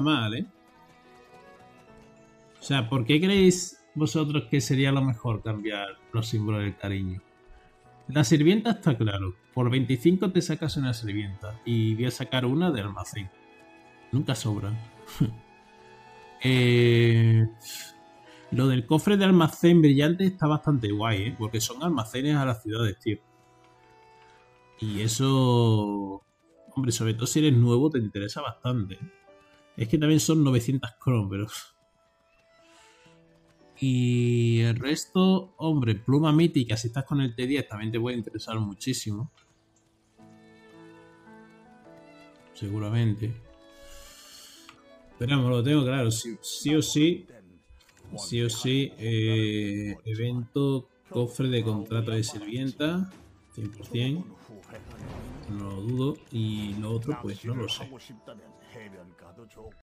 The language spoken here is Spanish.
mal, ¿eh? O sea, ¿por qué creéis vosotros que sería lo mejor cambiar los símbolos del cariño? La sirvienta está claro. Por 25 te sacas una sirvienta. Y voy a sacar una de almacén. Nunca sobran. eh, lo del cofre de almacén brillante está bastante guay, ¿eh? Porque son almacenes a las ciudades, tío. Y eso... Hombre, sobre todo si eres nuevo te interesa bastante. Es que también son 900 cron, pero... Y el resto, hombre, pluma mítica, si estás con el T10 también te puede interesar muchísimo. Seguramente. Esperamos, lo tengo claro. Sí, sí o sí. Sí o sí. eh, evento, cofre de contrato de sirvienta. 100%. No lo dudo. Y lo otro, pues no lo sé.